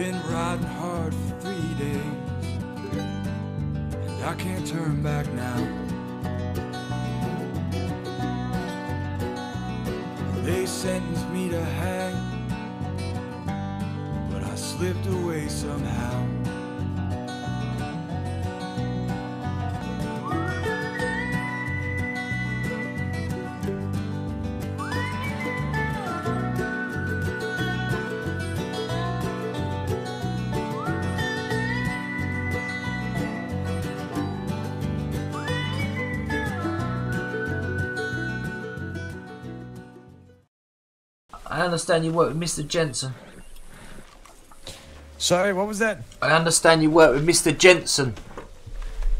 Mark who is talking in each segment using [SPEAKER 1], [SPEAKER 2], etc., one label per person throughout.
[SPEAKER 1] been riding hard for three days, and I can't turn back now. They sentenced me to hang, but I slipped away somehow.
[SPEAKER 2] Understand you work with Mr. Jensen.
[SPEAKER 3] Sorry, what was that?
[SPEAKER 2] I understand you work with Mr. Jensen.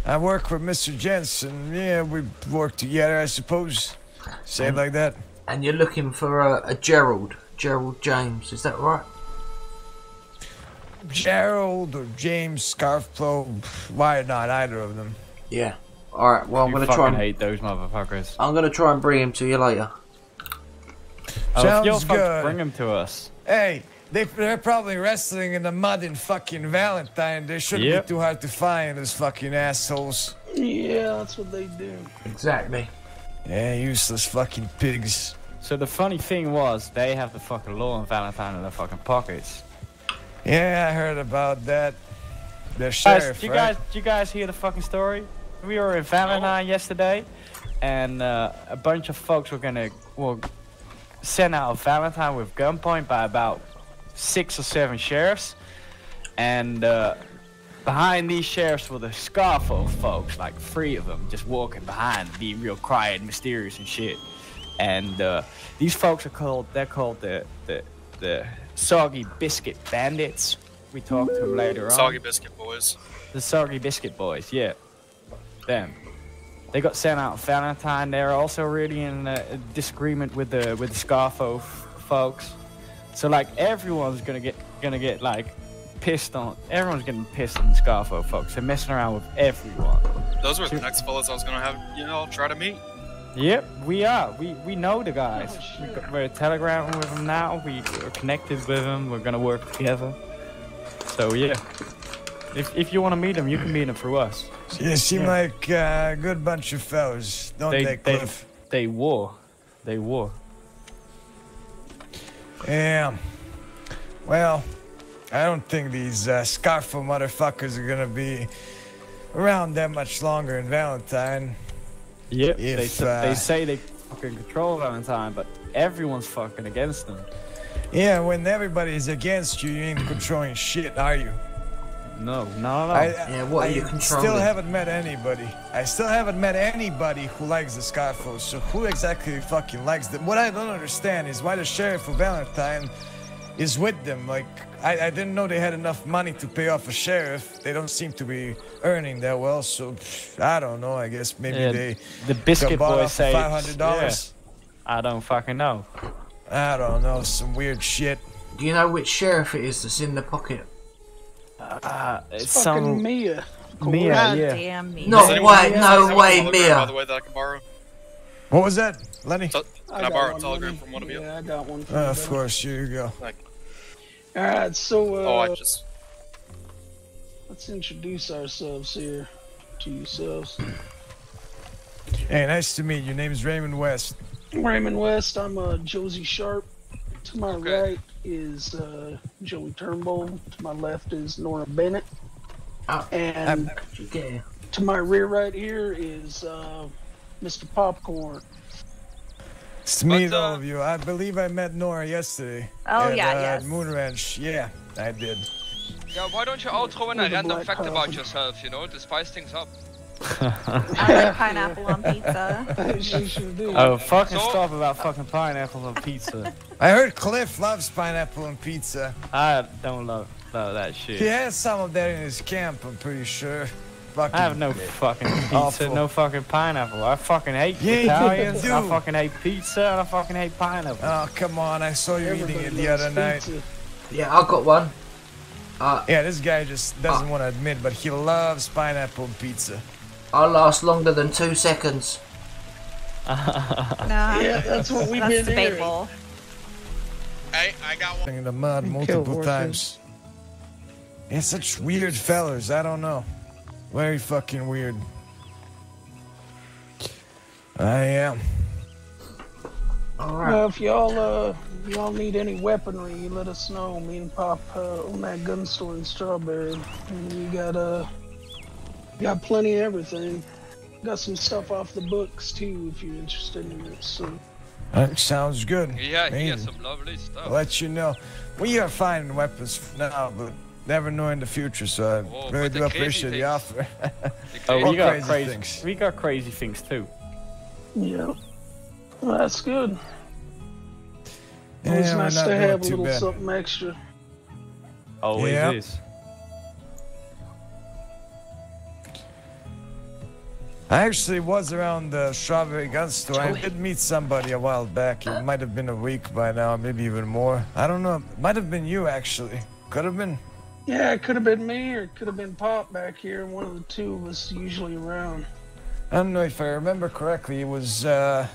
[SPEAKER 3] I work with Mr. Jensen. Yeah, we work together, I suppose. Say it like that.
[SPEAKER 2] And you're looking for a, a Gerald. Gerald James, is that right?
[SPEAKER 3] Gerald or James Scarfo. Why not either of them?
[SPEAKER 2] Yeah. Alright, well I'm
[SPEAKER 4] You
[SPEAKER 2] gonna try and
[SPEAKER 4] hate those motherfuckers.
[SPEAKER 2] I'm gonna try and bring him to you later.
[SPEAKER 4] Oh, if you're
[SPEAKER 3] Sounds
[SPEAKER 4] fucked,
[SPEAKER 3] good.
[SPEAKER 4] bring them to us.
[SPEAKER 3] Hey, they, they're probably wrestling in the mud in fucking Valentine. They shouldn't
[SPEAKER 4] Yep.
[SPEAKER 3] be too hard to find, those fucking assholes.
[SPEAKER 5] Yeah, that's what they do.
[SPEAKER 2] Exactly.
[SPEAKER 3] Yeah, useless fucking pigs.
[SPEAKER 4] So the funny thing was, they have the fucking law on Valentine in their fucking pockets.
[SPEAKER 3] Yeah, I heard about that. The
[SPEAKER 4] Guys,
[SPEAKER 3] sheriff,
[SPEAKER 4] do you
[SPEAKER 3] right?
[SPEAKER 4] guys, do you guys hear the fucking story? We were in Valentine yesterday, and uh, a bunch of folks were gonna well sent out of Valentine with gunpoint by about six or seven sheriffs, and uh, behind these sheriffs were the Scarfo folks, like three of them, just walking behind, being real quiet, and mysterious and shit. And uh, these folks are called they're called the the the Soggy Biscuit Bandits. We talked to them later on.
[SPEAKER 6] Soggy Biscuit Boys.
[SPEAKER 4] The Soggy Biscuit Boys, yeah. Them. They got sent out on Valentine. They're also really in uh, disagreement with the with the Scarfo f- folks. So like everyone's gonna get gonna get like pissed on. Everyone's getting pissed on the Scarfo folks. They're messing around with everyone.
[SPEAKER 6] Those were the next fellas I was gonna have you know try to meet.
[SPEAKER 4] Yep, we are. We we know the guys. We got, we're telegraphing with them now. We, we're connected with them. We're gonna work together. So yeah. If, if you want to meet them, you can meet them through us.
[SPEAKER 3] You seem
[SPEAKER 4] Yeah.
[SPEAKER 3] like uh, a good bunch of fellas, don't they,
[SPEAKER 4] they, they,
[SPEAKER 3] Cliff?
[SPEAKER 4] they war. They war.
[SPEAKER 3] Yeah. Well, I don't think these uh, Scarfo motherfuckers are gonna be around that much longer in Valentine.
[SPEAKER 4] Yep. they,
[SPEAKER 3] If,
[SPEAKER 4] s-
[SPEAKER 3] uh,
[SPEAKER 4] they say they fucking control Valentine, but everyone's fucking against them.
[SPEAKER 3] Yeah, when everybody's against you, you ain't controlling shit, are you?
[SPEAKER 4] No, no, no.
[SPEAKER 3] I,
[SPEAKER 2] Yeah, what are
[SPEAKER 3] I
[SPEAKER 2] you
[SPEAKER 3] still
[SPEAKER 2] controlling?
[SPEAKER 3] haven't met anybody. I still haven't met anybody who likes the Scarfos. So who exactly fucking likes them? What I don't understand is why the sheriff of Valentine is with them. Like, I, I didn't know they had enough money to pay off a sheriff. They don't seem to be earning that well. So pff, I don't know. I guess maybe
[SPEAKER 4] Yeah,
[SPEAKER 3] they
[SPEAKER 4] the biscuit
[SPEAKER 3] boy bought
[SPEAKER 4] boys
[SPEAKER 3] off for
[SPEAKER 4] say
[SPEAKER 3] five hundred dollars.
[SPEAKER 4] Yeah, I don't fucking know.
[SPEAKER 3] I don't know. Some weird shit.
[SPEAKER 2] Do you know which sheriff it is that's in the pocket?
[SPEAKER 4] Uh, it's
[SPEAKER 5] It's
[SPEAKER 4] some
[SPEAKER 5] fucking Mia.
[SPEAKER 4] Mia,
[SPEAKER 7] God
[SPEAKER 4] yeah.
[SPEAKER 7] damn me.
[SPEAKER 2] No
[SPEAKER 6] Does
[SPEAKER 2] way, no
[SPEAKER 6] anyone have a
[SPEAKER 2] way,
[SPEAKER 6] telegram,
[SPEAKER 2] Mia.
[SPEAKER 6] By the way, that I can borrow.
[SPEAKER 3] What was that, Lenny?
[SPEAKER 6] Can I,
[SPEAKER 5] got
[SPEAKER 6] borrow a
[SPEAKER 5] one,
[SPEAKER 6] telegram
[SPEAKER 5] Lenny.
[SPEAKER 6] from one of you?
[SPEAKER 5] Yeah, I got one.
[SPEAKER 3] Uh, of course. Here you go.
[SPEAKER 5] All right, so uh,
[SPEAKER 6] Oh, I just.
[SPEAKER 5] let's introduce ourselves here to yourselves.
[SPEAKER 3] Hey, nice to meet you. Name's Raymond West.
[SPEAKER 5] Raymond West. I'm uh, Josie Sharp. To my
[SPEAKER 6] Okay.
[SPEAKER 5] right is uh, Joey Turnbull. To my left is Nora Bennett.
[SPEAKER 2] Oh,
[SPEAKER 5] And
[SPEAKER 2] you get here.
[SPEAKER 5] to my rear right here is uh, Mr. Popcorn.
[SPEAKER 3] Nice to meet
[SPEAKER 6] But, uh,
[SPEAKER 3] all of you. I believe I met Nora yesterday.
[SPEAKER 7] Oh,
[SPEAKER 3] at,
[SPEAKER 7] yeah,
[SPEAKER 3] uh,
[SPEAKER 7] yes.
[SPEAKER 3] Moon Ranch. Yeah, I did.
[SPEAKER 8] Yeah, why don't you all throw in a random fact about yourself, you know, to spice things up?
[SPEAKER 7] I like pineapple on pizza.
[SPEAKER 5] she sure do.
[SPEAKER 4] Oh, fucking
[SPEAKER 8] So-
[SPEAKER 4] stop about fucking pineapple on pizza.
[SPEAKER 3] I heard Cliff loves pineapple on pizza.
[SPEAKER 4] I don't love, love that shit.
[SPEAKER 3] He has some of that in his camp, I'm pretty sure. Fucking
[SPEAKER 4] I have no fucking pizza,
[SPEAKER 3] Awful.
[SPEAKER 4] no fucking pineapple. I fucking hate
[SPEAKER 3] Yeah,
[SPEAKER 4] Italians. I fucking hate pizza, and I fucking hate pineapple.
[SPEAKER 3] Oh, come on. I saw you
[SPEAKER 5] Everybody
[SPEAKER 3] eating it the
[SPEAKER 5] loves
[SPEAKER 3] other night.
[SPEAKER 2] Yeah, I got one. Uh,
[SPEAKER 3] Yeah, this guy just doesn't
[SPEAKER 4] Ah.
[SPEAKER 3] want to admit, but he loves pineapple on pizza.
[SPEAKER 2] I last longer than two seconds.
[SPEAKER 7] No,
[SPEAKER 5] Yeah, that's what we've
[SPEAKER 7] that's
[SPEAKER 5] been hearing.
[SPEAKER 7] debatable.
[SPEAKER 6] Hey, I got one.
[SPEAKER 3] In the mud
[SPEAKER 5] Kill
[SPEAKER 3] multiple times. They're such weird fellers. I don't know. Very fucking weird. I am.
[SPEAKER 2] Alright.
[SPEAKER 5] Well, if y'all uh, y'all need any weaponry, let us know. Me and Pop uh, own that gun store in Strawberry, and we got uh, got plenty of everything. Got some stuff off the books too, if you're interested in it. So
[SPEAKER 3] That sounds good.
[SPEAKER 8] Yeah, he has some lovely stuff.
[SPEAKER 3] I'll let you know. We are finding weapons now, but never know in the future, so I
[SPEAKER 8] Oh,
[SPEAKER 3] really do
[SPEAKER 8] the crazy
[SPEAKER 3] appreciate the offer.
[SPEAKER 8] The
[SPEAKER 4] Oh, we got
[SPEAKER 3] crazy
[SPEAKER 4] crazy.
[SPEAKER 3] things?
[SPEAKER 4] We got crazy things too.
[SPEAKER 5] yeah, well, that's good.
[SPEAKER 3] Yeah,
[SPEAKER 5] it's nice to have a little
[SPEAKER 3] bad.
[SPEAKER 5] something extra.
[SPEAKER 4] Always
[SPEAKER 3] Yeah.
[SPEAKER 4] is.
[SPEAKER 3] I actually was around the Strawberry Gun Store. I did meet somebody a while back. It might have been a week by now, maybe even more. I don't know. It might have been you, actually. Could have been.
[SPEAKER 5] Yeah, it could have been me or it could have been Pop back here. One of the two was usually around.
[SPEAKER 3] I don't know if I remember correctly. It was, uh.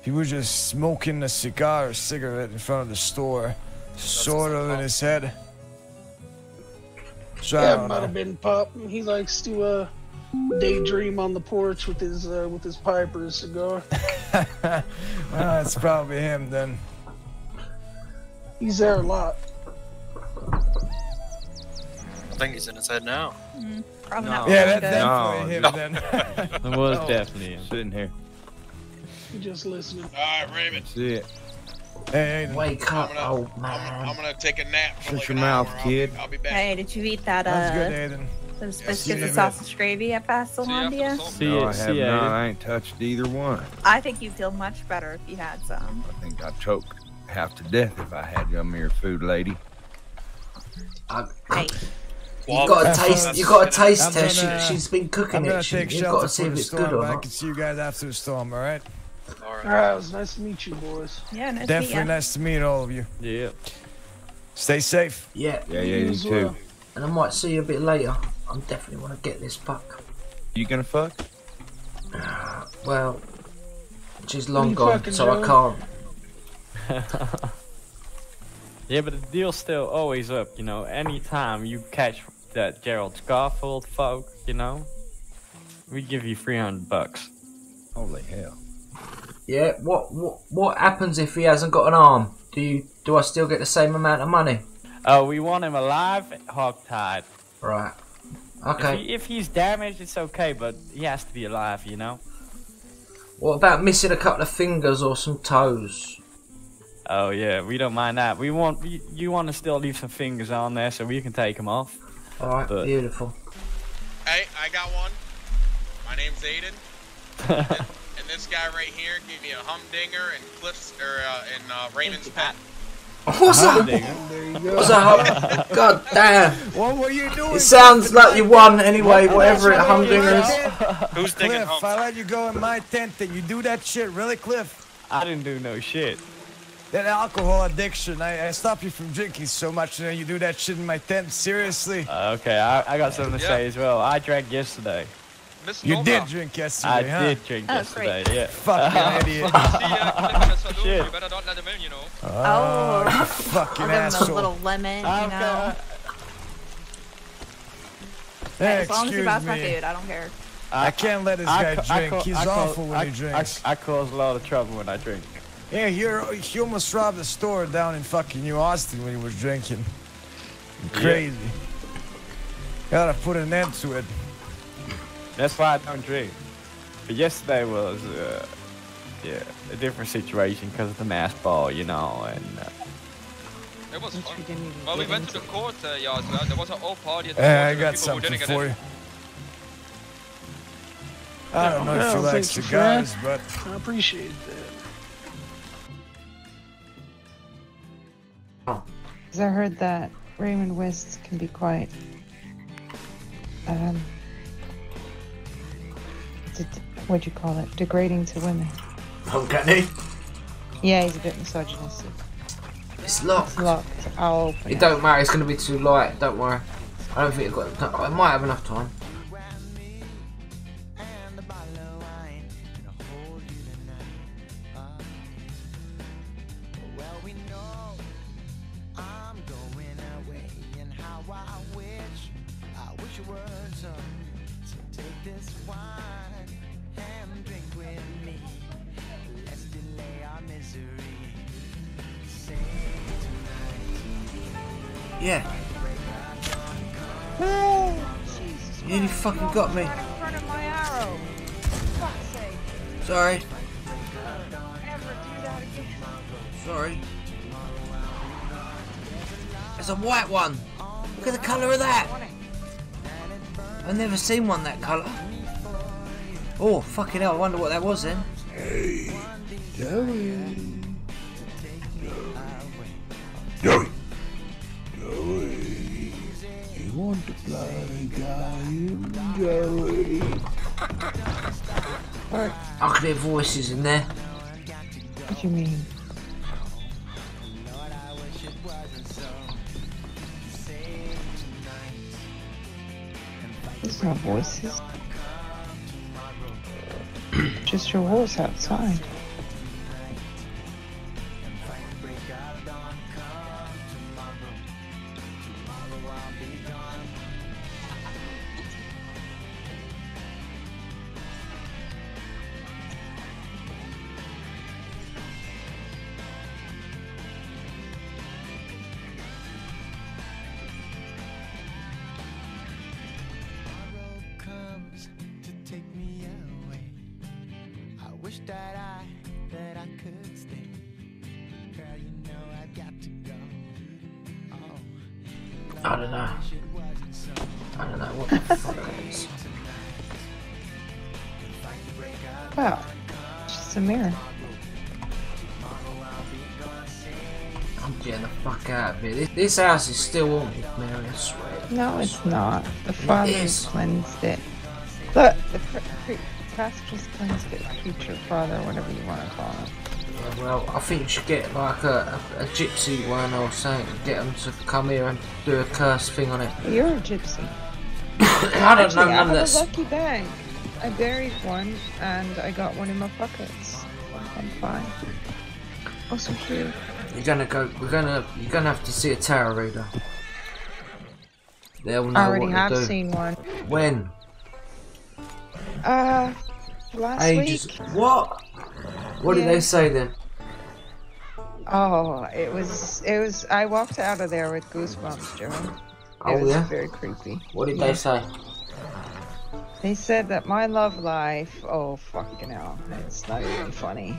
[SPEAKER 3] He was just smoking a cigar or cigarette in front of the store. Sort of in his head. So
[SPEAKER 5] Yeah, it
[SPEAKER 3] don't
[SPEAKER 5] might
[SPEAKER 3] know.
[SPEAKER 5] have been Pop. He likes to uh, daydream on the porch with his uh, with his pipe or his cigar.
[SPEAKER 3] well, it's probably him then.
[SPEAKER 5] He's there a lot.
[SPEAKER 6] I think he's in his head now.
[SPEAKER 7] Probably
[SPEAKER 4] No.
[SPEAKER 7] not
[SPEAKER 3] Yeah,
[SPEAKER 7] feeling
[SPEAKER 3] that's
[SPEAKER 7] good.
[SPEAKER 3] definitely
[SPEAKER 6] No.
[SPEAKER 3] him then.
[SPEAKER 4] It was
[SPEAKER 3] Oh.
[SPEAKER 4] definitely him.
[SPEAKER 9] Sitting here.
[SPEAKER 5] He just listening.
[SPEAKER 10] All right, Raymond.
[SPEAKER 9] That's it.
[SPEAKER 3] Hey, hey,
[SPEAKER 2] Wake up,
[SPEAKER 10] I'm gonna-
[SPEAKER 2] old
[SPEAKER 10] I'm,
[SPEAKER 2] man.
[SPEAKER 10] I'm gonna take a nap
[SPEAKER 9] Shut
[SPEAKER 10] like
[SPEAKER 9] your mouth,
[SPEAKER 10] hour. I'll
[SPEAKER 9] kid.
[SPEAKER 10] Be, I'll be back.
[SPEAKER 7] Hey, did you eat that
[SPEAKER 3] that's good,
[SPEAKER 7] uh
[SPEAKER 3] Aiden.
[SPEAKER 7] Those
[SPEAKER 10] Yeah,
[SPEAKER 7] biscuits and sausage gravy at passed
[SPEAKER 8] See you
[SPEAKER 7] along
[SPEAKER 8] after
[SPEAKER 7] to
[SPEAKER 8] the
[SPEAKER 7] you?
[SPEAKER 8] song.
[SPEAKER 4] See
[SPEAKER 9] no, I have not. I ain't touched either one.
[SPEAKER 7] I think you'd feel much better if you had some.
[SPEAKER 9] I think I'd choke half to death if I had some of your food, lady.
[SPEAKER 2] I,
[SPEAKER 7] Hey,
[SPEAKER 2] you got a taste.
[SPEAKER 3] fine.
[SPEAKER 2] You got a taste
[SPEAKER 3] I'm
[SPEAKER 2] test.
[SPEAKER 3] gonna-
[SPEAKER 2] she, she's been cooking
[SPEAKER 3] I'm gonna
[SPEAKER 2] it. She,
[SPEAKER 3] take
[SPEAKER 2] you've got
[SPEAKER 3] shelter
[SPEAKER 2] to see if
[SPEAKER 3] the
[SPEAKER 2] it's
[SPEAKER 3] storm,
[SPEAKER 2] good or
[SPEAKER 3] but I can see you guys after the storm, alright?
[SPEAKER 6] All right.
[SPEAKER 5] All right, it was nice to meet you, boys.
[SPEAKER 7] yeah, nice to meet
[SPEAKER 3] Definitely
[SPEAKER 7] you.
[SPEAKER 3] nice to meet all of you.
[SPEAKER 4] Yeah.
[SPEAKER 3] Stay safe.
[SPEAKER 2] Yeah,
[SPEAKER 9] Yeah, yeah, you
[SPEAKER 5] as
[SPEAKER 9] too.
[SPEAKER 5] well.
[SPEAKER 2] And I might see you a bit later. I definitely want to get this fuck.
[SPEAKER 9] You gonna fuck?
[SPEAKER 2] Well, she's long gone,
[SPEAKER 5] fucking
[SPEAKER 2] so I can't.
[SPEAKER 4] Yeah, but the deal's still always up, you know. Anytime you catch that Gerald Garfield folk, you know, we give you 300 bucks.
[SPEAKER 9] Holy hell.
[SPEAKER 2] Yeah. What what what happens if he hasn't got an arm? Do you do I still get the same amount of money?
[SPEAKER 4] Oh, we want him alive, hog-tied.
[SPEAKER 2] Right.
[SPEAKER 4] If,
[SPEAKER 2] Okay.
[SPEAKER 4] he, if he's damaged, it's okay, but he has to be alive, you know?
[SPEAKER 2] What about missing a couple of fingers or some toes?
[SPEAKER 4] Oh, yeah, we don't mind that. We want we, You want to still leave some fingers on there so we can take them off.
[SPEAKER 2] All right.
[SPEAKER 4] But-
[SPEAKER 2] Beautiful.
[SPEAKER 10] Hey, I got one. My name's Aiden, and this guy right here gave me a humdinger and Cliff's or uh, and uh, Raymond's pet.
[SPEAKER 2] What's that?
[SPEAKER 5] There you go.
[SPEAKER 2] What's that? God damn!
[SPEAKER 3] What were you doing?
[SPEAKER 2] It sounds like you won anyway. Whatever it humdinger is.
[SPEAKER 6] Who's digging
[SPEAKER 3] Cliff,
[SPEAKER 6] home?
[SPEAKER 3] I let you go in my tent and you do that shit, really, Cliff?
[SPEAKER 4] I didn't do no shit.
[SPEAKER 3] That alcohol addiction, I, I stop you from drinking so much and then you do that shit in my tent, seriously?
[SPEAKER 4] Uh, okay, I, I got something to
[SPEAKER 8] Yeah.
[SPEAKER 4] say as well. I drank yesterday.
[SPEAKER 8] Miss
[SPEAKER 3] You
[SPEAKER 8] Nova.
[SPEAKER 3] did drink yesterday,
[SPEAKER 4] I
[SPEAKER 3] huh?
[SPEAKER 4] did drink
[SPEAKER 7] Oh,
[SPEAKER 4] yesterday,
[SPEAKER 7] great.
[SPEAKER 4] yeah.
[SPEAKER 3] Fucking idiot.
[SPEAKER 8] See, uh, Cliff in
[SPEAKER 4] Shit.
[SPEAKER 8] you better not let him in, you know.
[SPEAKER 2] Uh,
[SPEAKER 7] Oh,
[SPEAKER 3] Fucking
[SPEAKER 7] I'll give him a
[SPEAKER 3] asshole.
[SPEAKER 7] little lemon, you
[SPEAKER 4] Okay.
[SPEAKER 7] know.
[SPEAKER 3] Hey,
[SPEAKER 7] as long as he
[SPEAKER 3] excuse
[SPEAKER 7] buys my
[SPEAKER 3] me.
[SPEAKER 7] food, I don't care.
[SPEAKER 3] I can't let this
[SPEAKER 4] I
[SPEAKER 3] guy
[SPEAKER 4] I
[SPEAKER 3] drink.
[SPEAKER 4] ca-
[SPEAKER 3] He's
[SPEAKER 4] I ca-
[SPEAKER 3] awful when
[SPEAKER 4] I-
[SPEAKER 3] he drinks.
[SPEAKER 4] I, I cause a lot of trouble when I drink.
[SPEAKER 3] Yeah, you're, he almost robbed a store down in fucking New Austin when he was drinking. Crazy. Gotta put an end to it.
[SPEAKER 4] That's why I don't drink. But yesterday was, uh, yeah, a different situation because of the mass ball, you know, and uh,
[SPEAKER 8] It was
[SPEAKER 7] Which
[SPEAKER 8] fun.
[SPEAKER 7] we
[SPEAKER 8] Well, we
[SPEAKER 7] get
[SPEAKER 8] went to the court, uh, yeah, as well. There was an old party at the
[SPEAKER 3] Hey,
[SPEAKER 8] court.
[SPEAKER 3] I got something for you. I don't know if you like
[SPEAKER 5] thank you,
[SPEAKER 3] cigars, but
[SPEAKER 5] I appreciate that.
[SPEAKER 11] Because I heard that Raymond West can be quite. Um. D- What'd you call it? Degrading to women.
[SPEAKER 2] Uncanny.
[SPEAKER 11] Yeah, he's a bit misogynistic.
[SPEAKER 2] It's locked.
[SPEAKER 11] It's locked. I'll open
[SPEAKER 2] It
[SPEAKER 11] it.
[SPEAKER 2] don't matter. It's gonna be too light. Don't worry. I don't think I've got. I might have enough time. Seen one that colour. Oh, fucking hell, I wonder what that was then.
[SPEAKER 1] Hey, Joey. Joey. Joey. You want to play game, Joey?
[SPEAKER 2] I could hear voices in there.
[SPEAKER 11] What do you mean? There's no voices. Just your horse outside.
[SPEAKER 2] This, house is still haunted, Mary, I swear.
[SPEAKER 11] No, it's not. The father
[SPEAKER 2] is.
[SPEAKER 11] cleansed it. Look, the cr- just cleansed it. Future father, whatever you want to call it.
[SPEAKER 2] Yeah, well, I think you should get like a, a, a gypsy one or something. Get them to come here and do a curse thing on it.
[SPEAKER 11] You're a gypsy.
[SPEAKER 2] I don't know
[SPEAKER 11] Actually, I
[SPEAKER 2] none of
[SPEAKER 11] have
[SPEAKER 2] this.
[SPEAKER 11] a lucky bag. I buried one and I got one in my pockets. I'm fine. Also so cute.
[SPEAKER 2] You're gonna go. We're gonna. You're gonna have to see a tarot reader. They'll know
[SPEAKER 11] I already
[SPEAKER 2] what
[SPEAKER 11] have
[SPEAKER 2] to do.
[SPEAKER 11] seen one.
[SPEAKER 2] When?
[SPEAKER 11] Uh, last
[SPEAKER 2] Ages.
[SPEAKER 11] week.
[SPEAKER 2] What? What did they say then?
[SPEAKER 11] Oh, it was. It was. I walked out of there with goosebumps, Joe. It
[SPEAKER 2] Oh,
[SPEAKER 11] was
[SPEAKER 2] yeah?
[SPEAKER 11] very creepy.
[SPEAKER 2] What did
[SPEAKER 11] Yeah.
[SPEAKER 2] they say?
[SPEAKER 11] They said that my love life. Oh fucking hell! It's not even funny.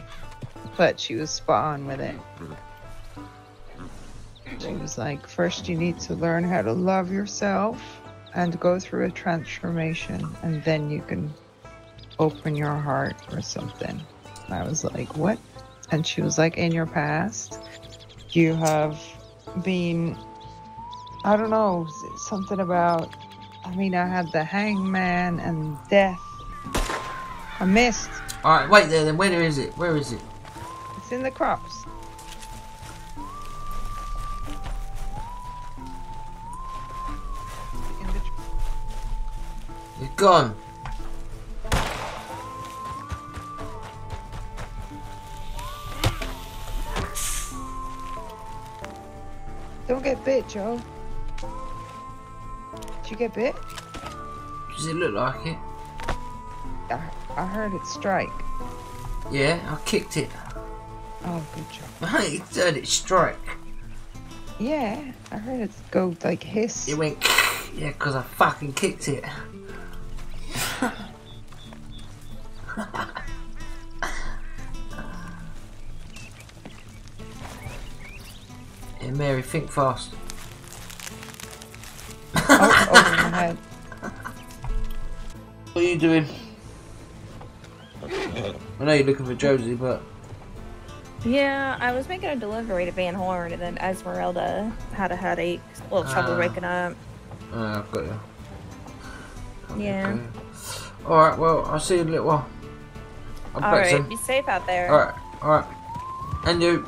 [SPEAKER 11] But she was spot on with it. She was like, first you need to learn how to love yourself and go through a transformation, and then you can open your heart or something. I was like, what? And she was like, in your past, you have been, I don't know, something about, I mean, I had the hangman and death. I missed.
[SPEAKER 2] Alright, wait there then. Where is it? Where is it?
[SPEAKER 11] It's in the crops.
[SPEAKER 2] It's gone.
[SPEAKER 11] Don't get bit, Joe. Did you get bit?
[SPEAKER 2] Does it look like it?
[SPEAKER 11] I, I heard it strike.
[SPEAKER 2] Yeah, I kicked it.
[SPEAKER 11] Oh, good job.
[SPEAKER 2] I heard it strike.
[SPEAKER 11] Yeah, I heard it go like hiss.
[SPEAKER 2] It went. Yeah, because I fucking kicked it. yeah, Mary, think fast.
[SPEAKER 11] oh, over my head.
[SPEAKER 2] What are you doing? I know you're looking for Josie, but
[SPEAKER 7] Yeah, I was making a delivery to Van Horn, and then Esmeralda had a headache, a little trouble
[SPEAKER 2] Ah.
[SPEAKER 7] waking up.
[SPEAKER 2] uh, I've got you.
[SPEAKER 7] Yeah.
[SPEAKER 2] Alright, well, I'll see you in a little while. I'm
[SPEAKER 7] All
[SPEAKER 2] back
[SPEAKER 7] be safe out there.
[SPEAKER 2] Alright, alright. And you.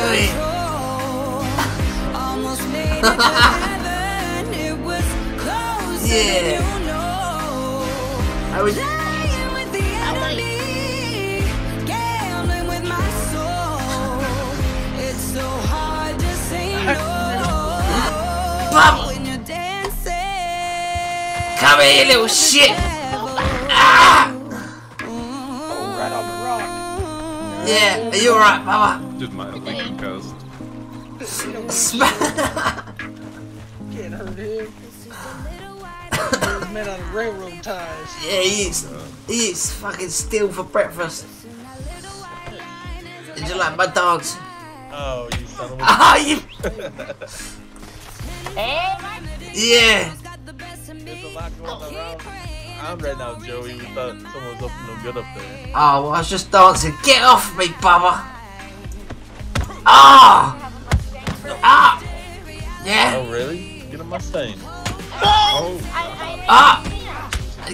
[SPEAKER 12] No
[SPEAKER 2] Mom.
[SPEAKER 12] when you're dancing.
[SPEAKER 2] Come here, you little shit. Ah!
[SPEAKER 5] The rock.
[SPEAKER 2] Yeah, are you alright, Baba?
[SPEAKER 13] Just mildly concussed.
[SPEAKER 5] Can't hurt him. He's made out of railroad ties.
[SPEAKER 2] Yeah, he eats, he eats fucking steel for breakfast. Did you like my dogs?
[SPEAKER 14] Oh, you son of a.
[SPEAKER 2] Ah, you. Yeah.
[SPEAKER 14] There's a lot going around. I'm right now, Joey. We thought someone was up to no good up there.
[SPEAKER 2] Oh, well, I was just dancing. Get off me, Baba. Ah! Ah! Yeah?
[SPEAKER 14] Oh, really? Get a Mustang.
[SPEAKER 2] Oh! Ah!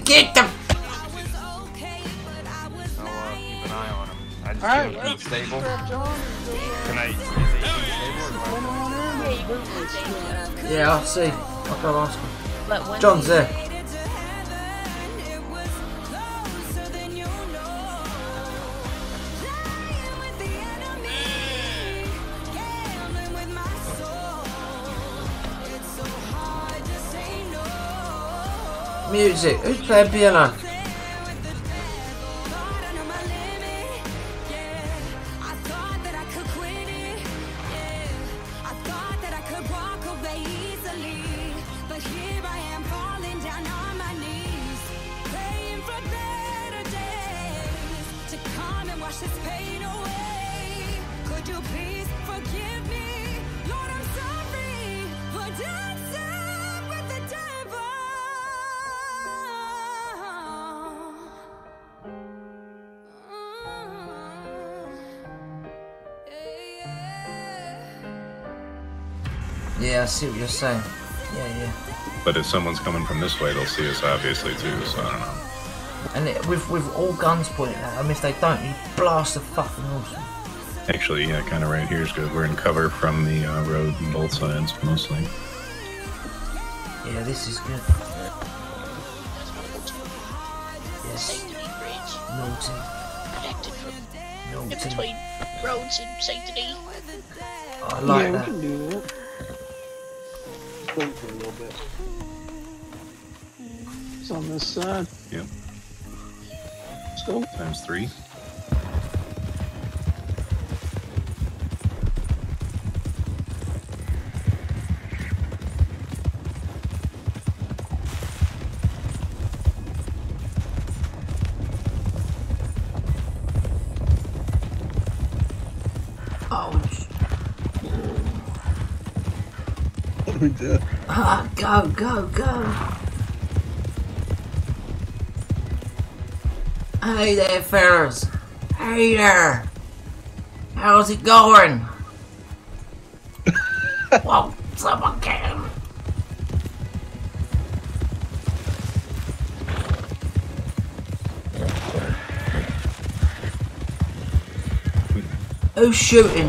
[SPEAKER 2] Get them!
[SPEAKER 15] I just
[SPEAKER 5] Alright,
[SPEAKER 15] feel
[SPEAKER 5] well,
[SPEAKER 15] heat stable.
[SPEAKER 5] strap John.
[SPEAKER 15] Can I? Is it heat?
[SPEAKER 2] Yeah, I'll see. I'll go ask him.
[SPEAKER 7] But when
[SPEAKER 2] John's there. Music. Who's playing piano? See what you're saying. Yeah, yeah.
[SPEAKER 13] But if someone's coming from this way, they'll see us obviously too. So I don't know.
[SPEAKER 2] And it, with with all guns pointed at them, if they don't, you blast the fucking horse.
[SPEAKER 13] Actually, yeah, kind of right here is good. We're in cover from the uh, road on both sides mostly.
[SPEAKER 2] Yeah, this is good. Yes. Naughty.
[SPEAKER 16] In
[SPEAKER 2] Naughty.
[SPEAKER 16] between roads and sanctity.
[SPEAKER 2] I like
[SPEAKER 5] yeah,
[SPEAKER 2] that.
[SPEAKER 5] We can do that. Wait for a little bit. It's on this side.
[SPEAKER 13] Yep.
[SPEAKER 5] Let's go.
[SPEAKER 13] Times three.
[SPEAKER 2] Oh,
[SPEAKER 14] What do we do?
[SPEAKER 2] ah, go, go, go. Hey there, fellas. Hey there. How's it going? Whoa, someone get him. Who's shooting?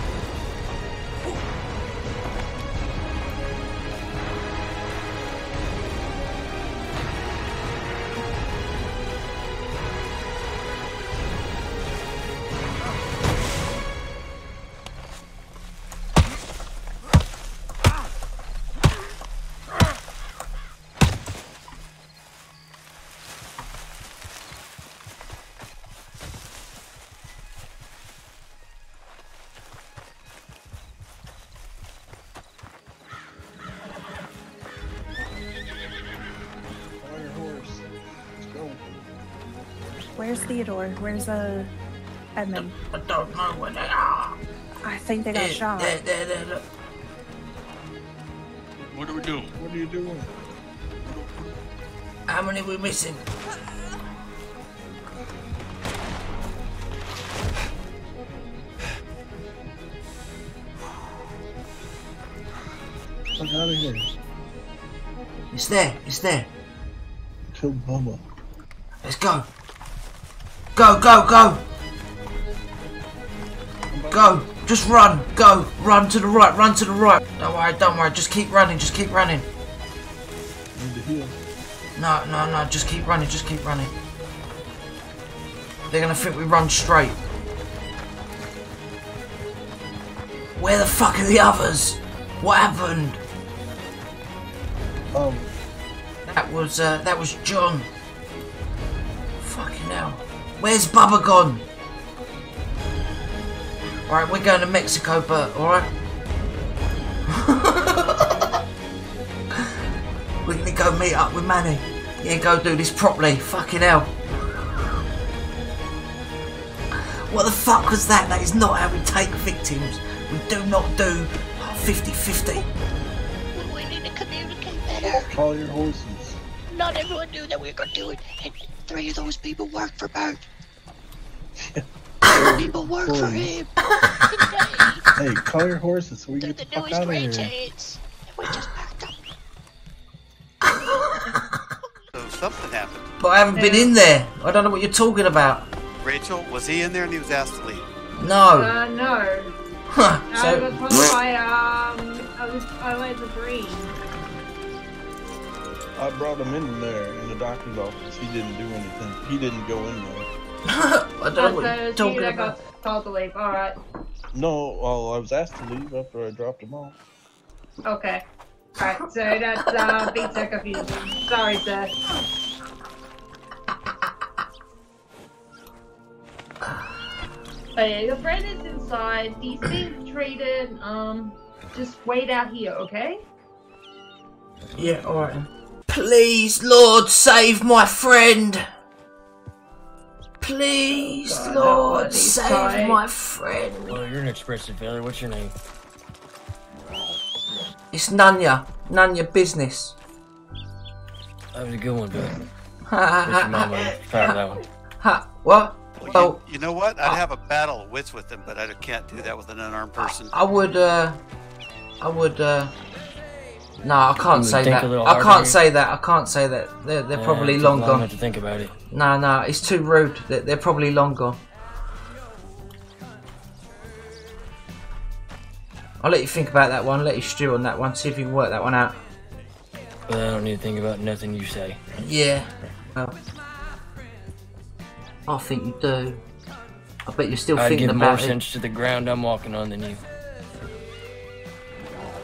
[SPEAKER 7] Where's Theodore? Where's uh Edmund?
[SPEAKER 2] I don't know where they are.
[SPEAKER 7] I think they got
[SPEAKER 2] There,
[SPEAKER 7] shot.
[SPEAKER 2] there, there, there, look.
[SPEAKER 17] What are we doing?
[SPEAKER 14] What are you doing?
[SPEAKER 2] How many we missing?
[SPEAKER 14] Fuck out of here.
[SPEAKER 2] It's there. It's there.
[SPEAKER 14] Kill Bubba.
[SPEAKER 2] Let's go. Go, go, go. Go. Just run. Go. Run to the right. Run to the right. Don't worry. Don't worry. Just keep running. Just keep running.
[SPEAKER 14] Need to heal.
[SPEAKER 2] No, no, no. Just keep running. Just keep running. They're gonna think we run straight. Where the fuck are the others? What happened?
[SPEAKER 14] Um,
[SPEAKER 2] That was uh, that was John. Fucking hell. Where's Bubba gone? Alright, we're going to Mexico, Bert, alright? we're gonna go meet up with Manny. Yeah, go do this properly. Fucking hell. What the fuck was that? That is not how we take victims. We do not do 50-50.
[SPEAKER 16] We need to communicate better.
[SPEAKER 14] call your horses.
[SPEAKER 16] Not everyone knew that we were gonna do it, and three of those people work for Bert. people work for him.
[SPEAKER 14] Hey, call your horses so we can get the
[SPEAKER 16] The
[SPEAKER 14] fuck
[SPEAKER 16] newest
[SPEAKER 14] out of here.
[SPEAKER 16] ranch hands. We just packed up.
[SPEAKER 18] So something happened.
[SPEAKER 2] But I haven't been in there. I don't know what you're talking about.
[SPEAKER 18] Rachel, was he in there and he was asked to leave?
[SPEAKER 2] No.
[SPEAKER 19] Uh, no.
[SPEAKER 2] Huh,
[SPEAKER 19] I was told by, um, I was, I went to Green.
[SPEAKER 14] I brought him in there in the doctor's office. He didn't do anything. He didn't go in there.
[SPEAKER 2] I don't know
[SPEAKER 19] Oh,
[SPEAKER 2] what
[SPEAKER 19] so
[SPEAKER 2] you're
[SPEAKER 19] it's
[SPEAKER 2] talking
[SPEAKER 19] you that
[SPEAKER 2] about.
[SPEAKER 19] got told to leave. Alright.
[SPEAKER 14] No, well, I was asked to leave after I dropped him off.
[SPEAKER 19] Okay. Alright, so that's, uh, beats are confusing. Sorry, sir. But yeah, your friend is inside. He's being treated. Um, just wait out here, okay?
[SPEAKER 2] Yeah, alright. Please, Lord, save my friend. Please,
[SPEAKER 19] God,
[SPEAKER 2] Lord, save
[SPEAKER 19] trying.
[SPEAKER 2] my friend.
[SPEAKER 20] Well, you're an expressive fella. What's your name?
[SPEAKER 2] It's Nanya. Nanya Business.
[SPEAKER 20] That was a good one, bud.
[SPEAKER 2] Ha
[SPEAKER 20] Mr. Mama, proud of that one.
[SPEAKER 2] ha. What? Oh,
[SPEAKER 18] You know what? I'd have a battle of wits with him, but I can't do that with an unarmed person.
[SPEAKER 2] I would, uh, I would, uh, no, I can't say that. I can't say that. I can't say that. They're, they're
[SPEAKER 20] Yeah,
[SPEAKER 2] probably long gone.
[SPEAKER 20] to think about it.
[SPEAKER 2] No, no, it's too rude. They're, they're probably long gone. I'll let you think about that one. Let you stew on that one. See if you can work that one out.
[SPEAKER 20] But I don't need to think about nothing you say.
[SPEAKER 2] Yeah. Well, I think you do. I bet you're still
[SPEAKER 20] I'd
[SPEAKER 2] thinking
[SPEAKER 20] give more sense to the ground I'm walking on than you.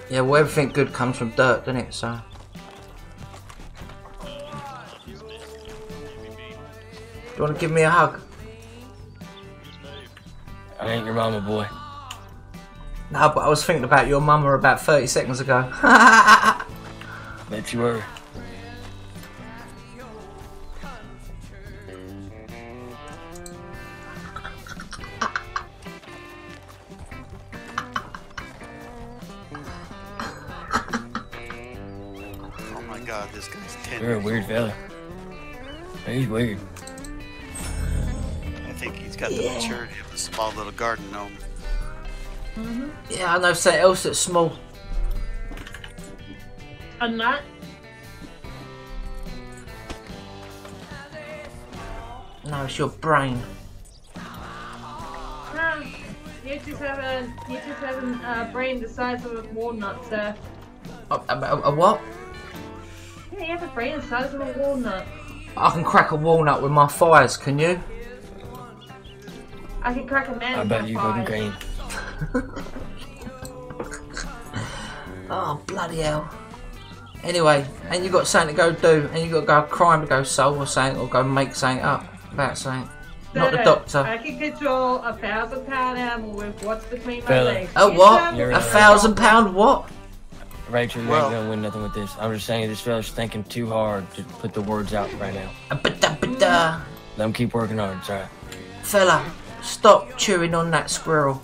[SPEAKER 2] Yeah, well, everything good comes from dirt, doesn't it? So. Do you want to give me a hug?
[SPEAKER 20] I ain't your mama, boy.
[SPEAKER 2] No, but I was thinking about your mama about 30 seconds ago.
[SPEAKER 20] Bet you were. Fella. He's weird.
[SPEAKER 18] I think he's got the
[SPEAKER 2] Yeah.
[SPEAKER 18] maturity of a small little garden gnome.
[SPEAKER 2] yeah, I know something else that's small.
[SPEAKER 19] I'm not.
[SPEAKER 2] No, it's your brain.
[SPEAKER 19] Huh. You just have a, you just have a uh, brain the size of a walnut, sir.
[SPEAKER 2] A, a, a- a what?
[SPEAKER 19] Yeah, you have a brain the size of a walnut.
[SPEAKER 2] I can crack a walnut with my thighs, can you?
[SPEAKER 19] I can crack a man.
[SPEAKER 20] I bet you
[SPEAKER 19] thighs.
[SPEAKER 20] couldn't green.
[SPEAKER 2] Oh, bloody hell. Anyway, and you got something to go do, and you got to go crime to go solve or something, or go make something up about something. Not the
[SPEAKER 19] Sir,
[SPEAKER 2] doctor.
[SPEAKER 19] I can control a thousand pound animal with what's between my
[SPEAKER 20] Fella.
[SPEAKER 19] legs.
[SPEAKER 2] A what?
[SPEAKER 20] You're
[SPEAKER 2] A thousand pound what?
[SPEAKER 20] Rachel, you
[SPEAKER 18] Well-
[SPEAKER 20] ain't gonna win nothing with this. I'm just saying this fella's thinking too hard to put the words out right now.
[SPEAKER 2] A ba-da-ba-da.
[SPEAKER 20] Let him keep working hard, it's alright.
[SPEAKER 2] Fella, stop chewing on that squirrel.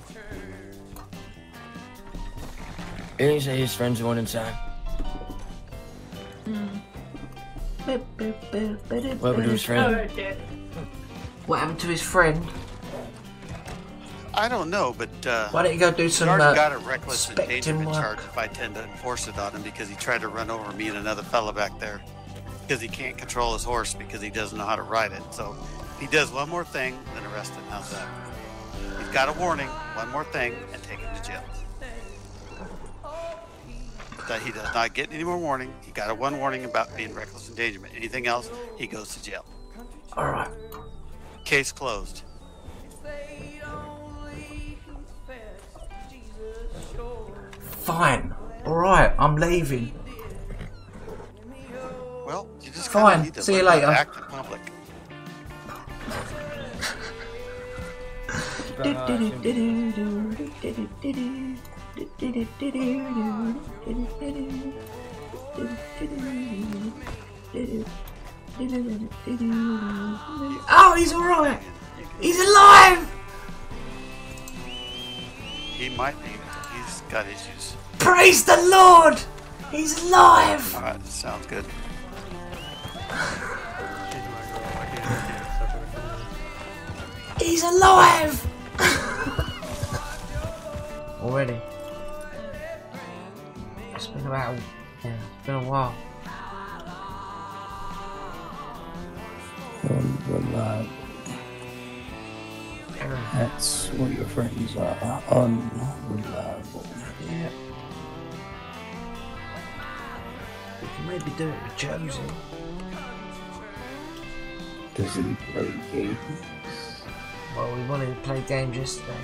[SPEAKER 20] Didn't he say his friends went inside? Hmm. What happened to his friend?
[SPEAKER 2] Oh, what happened to his friend?
[SPEAKER 18] I don't know, but uh,
[SPEAKER 2] Why don't you go do some,
[SPEAKER 18] already
[SPEAKER 2] uh,
[SPEAKER 18] got a reckless endangerment
[SPEAKER 2] work?
[SPEAKER 18] charge if I tend to enforce it on him because he tried to run over me and another fella back there because he can't control his horse because he doesn't know how to ride it. So if he does one more thing, then arrest him. How's that? He's got a warning. One more thing, and take him to jail. That he does not get any more warning. He got a one warning about being reckless endangerment. Anything else, he goes to jail.
[SPEAKER 2] All right.
[SPEAKER 18] Case closed.
[SPEAKER 2] Fine. All right, I'm leaving.
[SPEAKER 18] Well, you just
[SPEAKER 2] Fine.
[SPEAKER 18] need to
[SPEAKER 2] See you
[SPEAKER 18] learn how to
[SPEAKER 2] later.
[SPEAKER 18] Act in public.
[SPEAKER 2] Oh, he's all right. He's alive.
[SPEAKER 18] He might be. He's got issues.
[SPEAKER 2] Praise the Lord. He's alive.
[SPEAKER 18] All right, sounds good.
[SPEAKER 2] He's alive. Already. It's been about yeah, it's been a while.
[SPEAKER 17] Um, Unreliable. Uh, that's what your friends are. Unreliable.
[SPEAKER 2] Yeah. We can maybe do it with Josie.
[SPEAKER 17] Does he play games?
[SPEAKER 2] Well, we wanted to play games yesterday.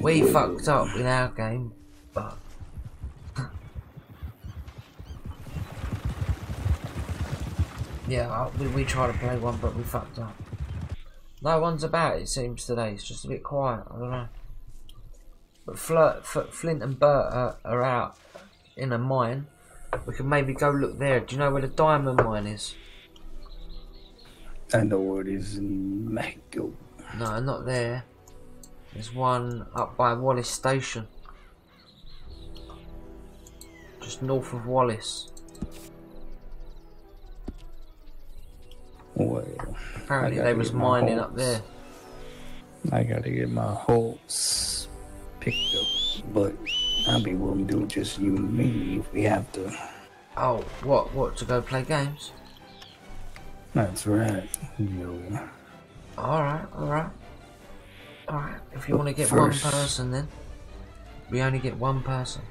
[SPEAKER 2] We fucked up in our game, but. yeah, we, we tried to play one, but we fucked up. No one's about, it seems, today. It's just a bit quiet. I don't know. But Flirt, F- Flint and Bert are, are out in a mine. We can maybe go look there. Do you know where the diamond mine is?
[SPEAKER 17] I know where it is in Mexico.
[SPEAKER 2] No, not there. There's one up by Wallace Station. Just north of Wallace.
[SPEAKER 17] Well,
[SPEAKER 2] Apparently they was mining up there.
[SPEAKER 17] I gotta get my horse picked up, but I'll be willing to do it just you and me if we have to.
[SPEAKER 2] Oh, what? What? To go play games?
[SPEAKER 17] That's right, you.
[SPEAKER 2] Alright, alright. Alright, if you
[SPEAKER 17] But
[SPEAKER 2] want to get
[SPEAKER 17] first-
[SPEAKER 2] one person then. We only get one person.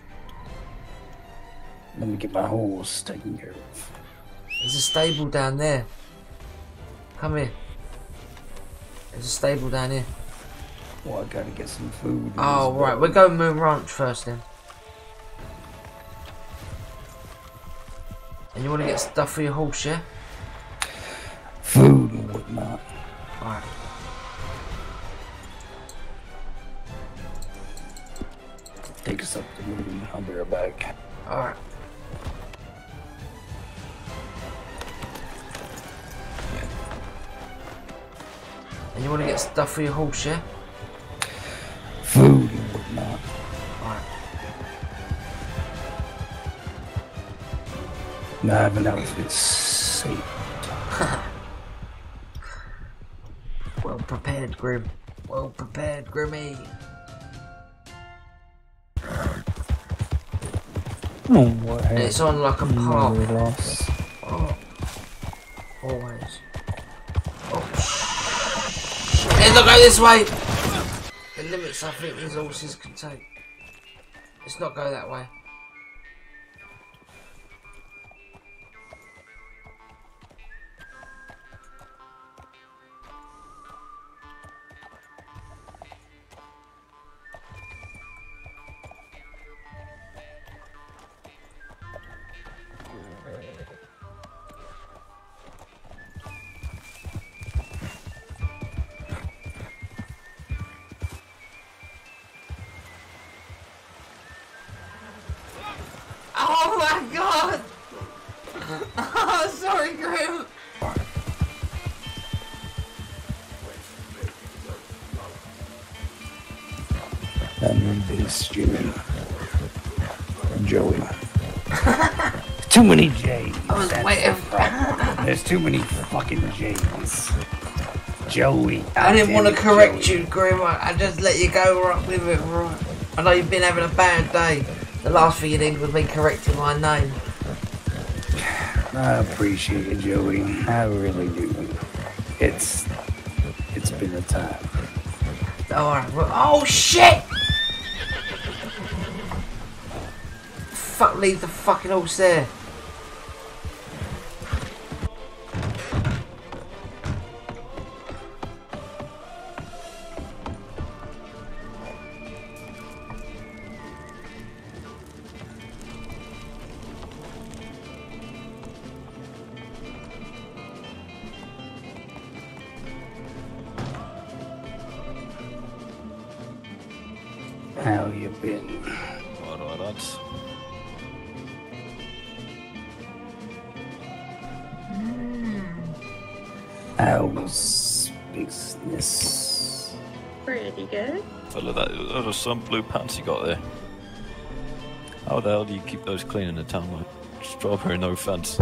[SPEAKER 17] Let me get my horse taken care of.
[SPEAKER 2] There's a stable down there. Come here. There's a stable down here.
[SPEAKER 17] Well, I gotta get some food.
[SPEAKER 2] Oh, right. We're going Moon Ranch first then. And you want to get stuff for your horse, yeah?
[SPEAKER 17] Food and whatnot.
[SPEAKER 2] Alright.
[SPEAKER 17] Take us up the moon. I'll be right back.
[SPEAKER 2] Alright. And you want to get stuff for your horse, yeah?
[SPEAKER 17] Food and whatnot.
[SPEAKER 2] Alright.
[SPEAKER 17] And I have an outfit safe.
[SPEAKER 2] Well prepared, Grim. Well prepared, Grimmy.
[SPEAKER 17] Oh,
[SPEAKER 2] it's on like a park. Oh. Always. Oh, shh. Let's not go this way! Limits I think horses can take. Let's not go that way.
[SPEAKER 17] Fucking J's. Joey.
[SPEAKER 2] I didn't want to correct
[SPEAKER 17] Joey.
[SPEAKER 2] you, Grim. I just let you go right with it, right? I know you've been having a bad day. The last thing you need was me correcting my name.
[SPEAKER 17] I appreciate it, Joey. I really do. It's it's been a time.
[SPEAKER 2] Alright, well, oh shit! Fuck, leave the fucking horse there.
[SPEAKER 21] Some blue pants you got there. How the hell do you keep those clean in the town like strawberry? No offense.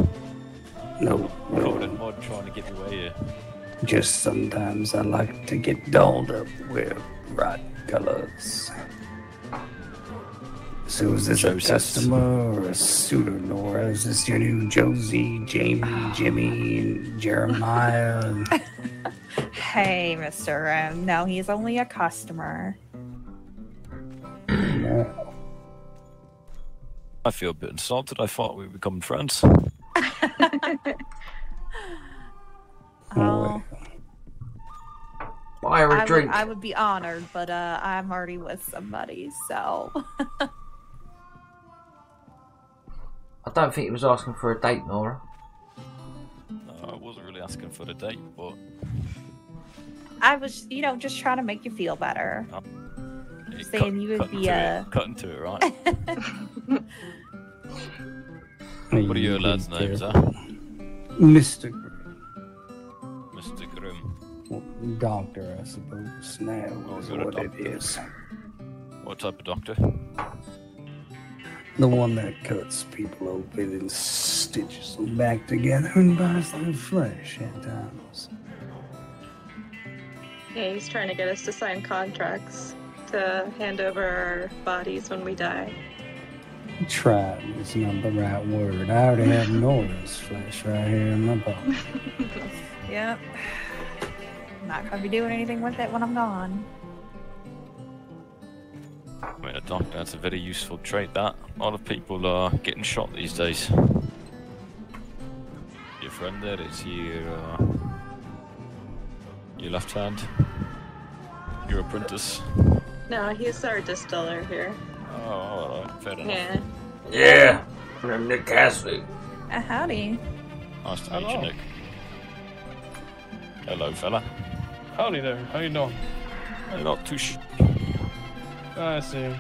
[SPEAKER 17] No,
[SPEAKER 21] Covered in mud trying to get your way here.
[SPEAKER 17] Just sometimes I like to get dolled up with bright colors. So is this a customer or a suitor, Nora? Is this your new Josie, Jamie, Jimmy, and Jeremiah?
[SPEAKER 7] Hey, Mr. Um, no, he's only a customer.
[SPEAKER 17] No.
[SPEAKER 21] I feel a bit insulted. I thought we were becoming friends.
[SPEAKER 7] Oh,
[SPEAKER 2] Buy her a
[SPEAKER 7] I would,
[SPEAKER 2] drink.
[SPEAKER 7] I would be honored, but uh, I'm already with somebody, so.
[SPEAKER 2] I don't think he was asking for a date, Nora.
[SPEAKER 21] No, I wasn't really asking for the date, but
[SPEAKER 7] I was, you know, just trying to make you feel better.
[SPEAKER 21] You
[SPEAKER 7] Saying you would be
[SPEAKER 21] into
[SPEAKER 7] a.
[SPEAKER 21] it, uh, cut into it, right? what are your lads' names, huh?
[SPEAKER 17] Mr. Grim.
[SPEAKER 21] Mr. Grim.
[SPEAKER 17] Well, doctor, I suppose. Now
[SPEAKER 21] Oh,
[SPEAKER 17] is what it
[SPEAKER 21] doctor.
[SPEAKER 17] is.
[SPEAKER 21] What type of doctor?
[SPEAKER 17] The one that cuts people open and stitches them back together and buys their flesh at times.
[SPEAKER 22] Yeah, he's trying to get us to sign contracts to hand over our bodies when we die.
[SPEAKER 17] Tried is not the right word. I already have Nora's flesh right here in my pocket.
[SPEAKER 7] Yep. Not gonna be doing anything with it when I'm gone.
[SPEAKER 21] I mean, a doctor, that's a very useful trait, that. A lot of people are getting shot these days. Your friend there is your, uh, your left hand. Your apprentice.
[SPEAKER 22] No, he's our distiller here.
[SPEAKER 21] Oh, alright, fair enough.
[SPEAKER 22] Yeah.
[SPEAKER 2] Yeah, I'm Nick Cassidy.
[SPEAKER 7] Uh, howdy.
[SPEAKER 21] Nice to meet you, Nick. Hello, fella.
[SPEAKER 14] Howdy there. How you doing?
[SPEAKER 21] I'm not too sh-
[SPEAKER 14] I see.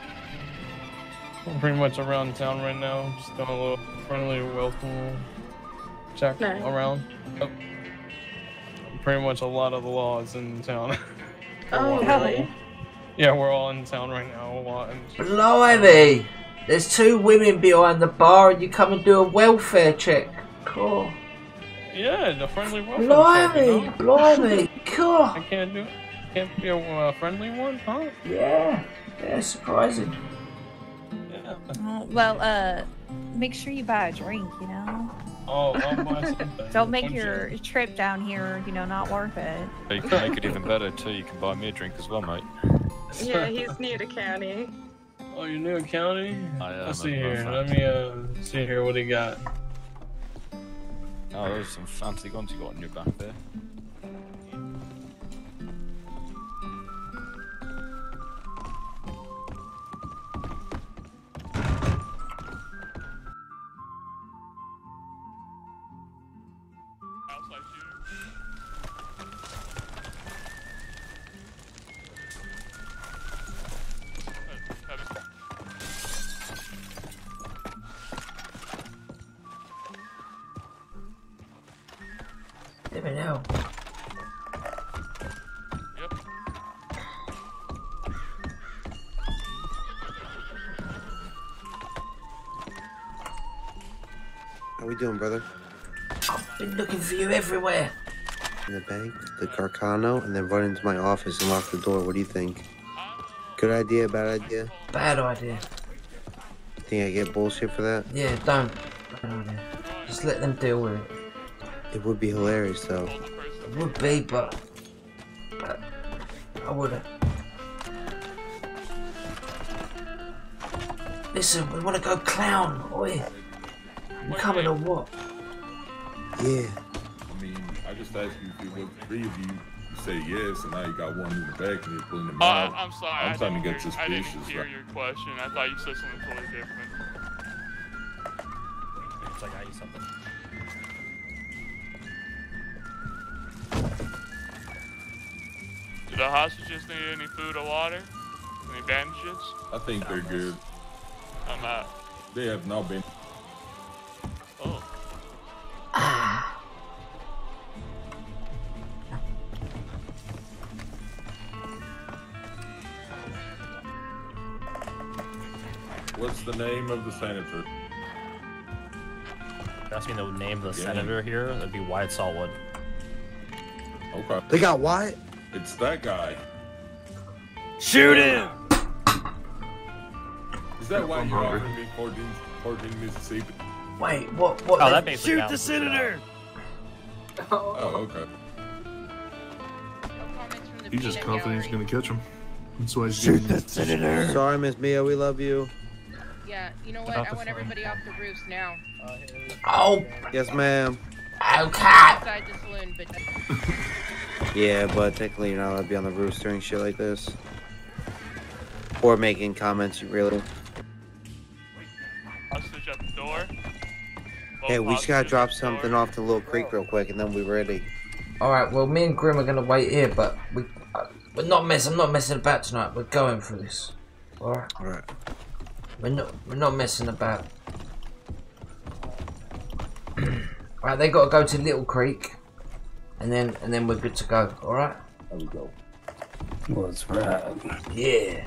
[SPEAKER 14] I'm pretty much around town right now. Just doing a little friendly welcome check
[SPEAKER 22] Nice.
[SPEAKER 14] around. Yep. Pretty much a lot of the laws in town.
[SPEAKER 22] Oh, really?
[SPEAKER 14] Yeah, we're all in town right now a lot. And
[SPEAKER 2] Blimey! There's two women behind the bar and you come and do a welfare check. Cool.
[SPEAKER 14] yeah, the friendly welcome. check, you
[SPEAKER 2] Blimey!
[SPEAKER 14] know?
[SPEAKER 2] Blimey! Cool!
[SPEAKER 14] I can't do it. Can't be a uh, friendly one, huh?
[SPEAKER 2] Yeah. Yeah, surprising.
[SPEAKER 14] Yeah.
[SPEAKER 7] Well, uh, make sure you buy a drink, you know?
[SPEAKER 14] Oh, I'll buy something.
[SPEAKER 7] Don't make your
[SPEAKER 14] of-
[SPEAKER 7] trip down here, you know, not worth it.
[SPEAKER 21] You can make it even better, too. You can buy me a drink as well, mate.
[SPEAKER 22] Yeah, he's new to county.
[SPEAKER 14] Oh, you're new to county?
[SPEAKER 21] I am,
[SPEAKER 14] Let's see here.
[SPEAKER 21] of
[SPEAKER 14] Let me uh see here what he got.
[SPEAKER 21] Oh, those are some fancy guns you got on your back there.
[SPEAKER 23] We doing, brother?
[SPEAKER 2] I've been looking for you everywhere.
[SPEAKER 23] In the bank, the Carcano, and then run into my office and lock the door. What do you think? Good idea, bad idea?
[SPEAKER 2] Bad idea.
[SPEAKER 23] Think I get bullshit for that?
[SPEAKER 2] Yeah, don't. Just let them deal with it.
[SPEAKER 23] It would be hilarious, though.
[SPEAKER 2] It would be, but, but I wouldn't. Listen, we want to go clown, oi. You coming or what?
[SPEAKER 23] Yeah.
[SPEAKER 24] I mean, I just asked you if it was three of you. You say yes, and now you got one in the back and you're pulling them
[SPEAKER 25] Uh,
[SPEAKER 24] out.
[SPEAKER 25] I'm sorry.
[SPEAKER 24] I'm
[SPEAKER 25] I
[SPEAKER 24] starting to
[SPEAKER 25] didn't
[SPEAKER 24] get
[SPEAKER 25] hear- I didn't
[SPEAKER 24] suspicious.
[SPEAKER 25] hear
[SPEAKER 24] right?
[SPEAKER 25] your question. I thought you said something totally different.
[SPEAKER 1] It's like I eat something.
[SPEAKER 25] Do the hostages need any food or water? Any bandages?
[SPEAKER 24] I think they're good.
[SPEAKER 25] I'm out.
[SPEAKER 24] They have not been. Name of the senator?
[SPEAKER 1] That's me the name of the
[SPEAKER 24] Yeah.
[SPEAKER 1] senator here. That'd be Wyatt Saltwood.
[SPEAKER 24] Okay.
[SPEAKER 23] They got Wyatt?
[SPEAKER 24] It's that guy.
[SPEAKER 1] Shoot him!
[SPEAKER 24] Is that why you're offering me 14, 14 Mississippi?
[SPEAKER 2] Wait, what? What?
[SPEAKER 1] Oh, that basically Shoot the senator!
[SPEAKER 24] Oh, okay.
[SPEAKER 26] He's just confident he's gonna catch him. That's why he's
[SPEAKER 23] Shoot
[SPEAKER 26] getting-
[SPEAKER 23] the senator. Sorry, Miss Mia, we love you.
[SPEAKER 27] Yeah, you know what? I want everybody off the roofs now.
[SPEAKER 2] Oh.
[SPEAKER 23] Yes, ma'am.
[SPEAKER 2] Okay.
[SPEAKER 27] Outside the saloon, but
[SPEAKER 23] Yeah, but technically you're not allowed to be on the roof during shit like this. Or making comments, you really.
[SPEAKER 25] Hostage at the door.
[SPEAKER 23] Hey, we just gotta drop something off the little creek real quick and then we're ready.
[SPEAKER 2] All right. Well, me and Grim are gonna wait here, but we uh, we're not mess. I'm not messing about tonight. We're going for this. All right. We're not. We're not messing about. all right. They got to go to Little Creek, and then and then we're good to go. All right.
[SPEAKER 17] There we go. What's right?
[SPEAKER 2] Yeah.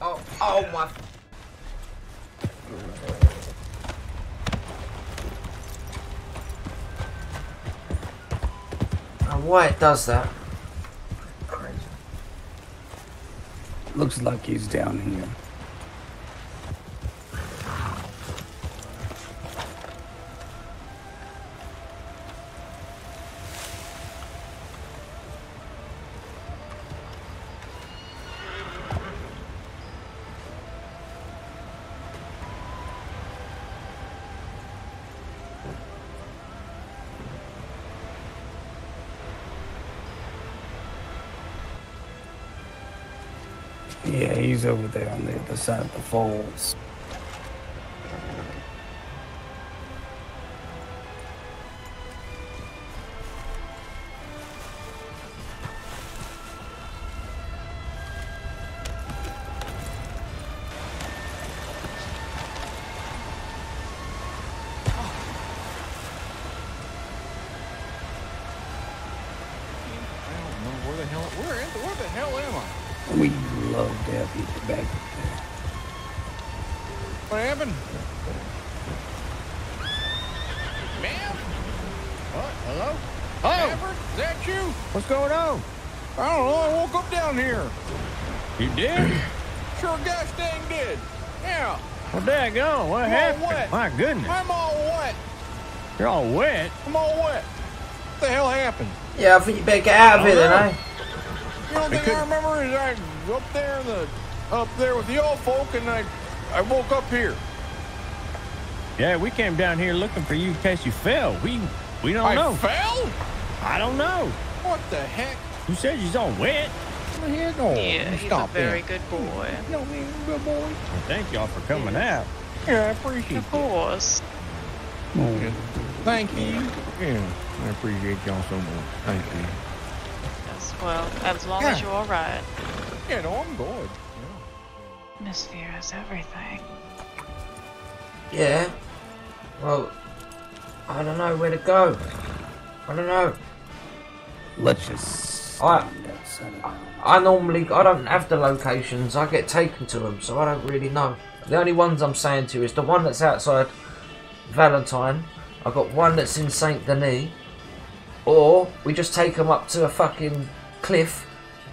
[SPEAKER 2] Oh, oh my. Oh, why it does that? Crazy.
[SPEAKER 17] Looks like he's down here. Yeah, he's over there on the other side of the falls.
[SPEAKER 2] Think you better get out of here then, eh?
[SPEAKER 9] The only thing I remember is I was up there in the up there with the old folk, and I I woke up here.
[SPEAKER 28] Yeah, we came down here looking for you in case you fell. We we don't
[SPEAKER 9] I
[SPEAKER 28] know.
[SPEAKER 9] fell?
[SPEAKER 28] I don't know.
[SPEAKER 9] What the heck?
[SPEAKER 28] You said you's all wet.
[SPEAKER 9] What the heck? Oh,
[SPEAKER 29] Yeah, he's
[SPEAKER 9] stop
[SPEAKER 29] a very
[SPEAKER 9] that.
[SPEAKER 29] good boy.
[SPEAKER 9] You know me, good boy.
[SPEAKER 28] Well, thank y'all for coming out.
[SPEAKER 9] Yeah, I appreciate it.
[SPEAKER 29] Of course.
[SPEAKER 9] it. Thank you. Yeah, I appreciate y'all so much. Thank you.
[SPEAKER 29] Yes, well, as long as you're all right.
[SPEAKER 9] Yeah, no, I'm good.
[SPEAKER 29] Miss is everything.
[SPEAKER 2] Yeah. Well, I don't know where to go. I don't know.
[SPEAKER 17] Let's just.
[SPEAKER 2] I, I normally I don't have the locations. I get taken to them, so I don't really know. The only ones I'm saying to you is the one that's outside Valentine. I've got one that's in Saint Denis, or we just take them up to a fucking cliff,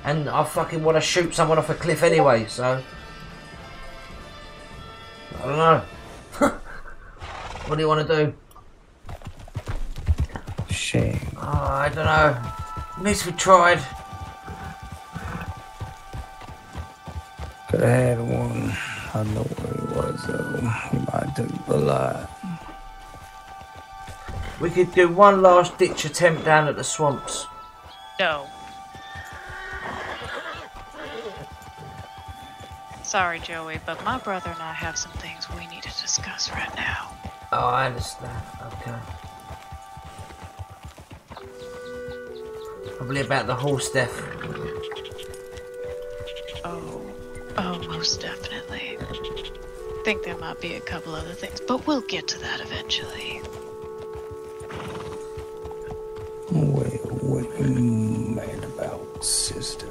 [SPEAKER 2] and I fucking want to shoot someone off a cliff anyway. So I don't know. what do you want to do?
[SPEAKER 17] Shame.
[SPEAKER 2] Oh, I don't know. At least we tried.
[SPEAKER 17] Could have had one. I know where he was though. He might have took.
[SPEAKER 2] We could do one last ditch attempt down at the swamps.
[SPEAKER 29] No. Sorry, Joey, but my brother and I have some things we need to discuss right now.
[SPEAKER 2] Oh, I understand. Okay. Probably about the horse death.
[SPEAKER 29] Oh, oh, most definitely. I Think there might be a couple other things, but we'll get to that eventually.
[SPEAKER 17] Well, what you mad about, sister?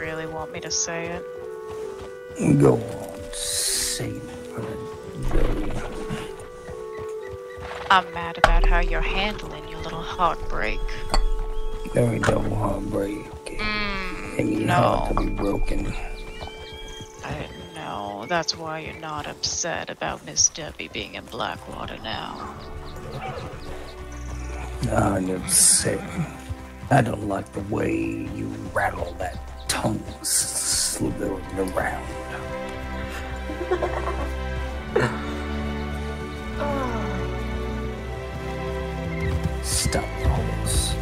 [SPEAKER 29] Really want me to say it?
[SPEAKER 17] Go on, say it for the day.
[SPEAKER 29] I'm mad about how you're handling your little heartbreak.
[SPEAKER 17] There ain't no heartbreak. Mm, Any heart to be broken.
[SPEAKER 29] That's why you're not upset about Miss Debbie being in Blackwater now.
[SPEAKER 17] Ah, I'm upset. I don't like the way you rattle that tongue slithering around. Stop the horse.